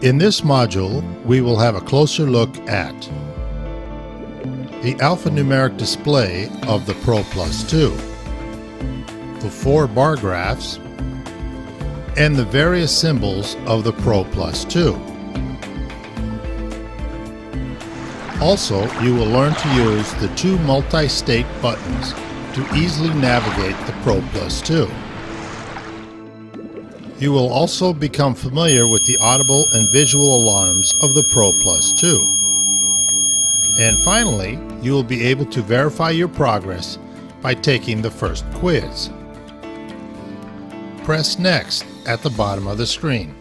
In this module, we will have a closer look at the alphanumeric display of the Pro Plus 2, the four bar graphs, and the various symbols of the Pro Plus 2. Also, you will learn to use the two multi-state buttons to easily navigate the Pro Plus 2. You will also become familiar with the audible and visual alarms of the Pro Plus 2. And finally, you will be able to verify your progress by taking the first quiz. Press Next at the bottom of the screen.